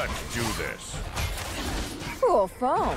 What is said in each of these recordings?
Let's do this. Cool foam.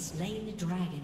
Slain the dragon.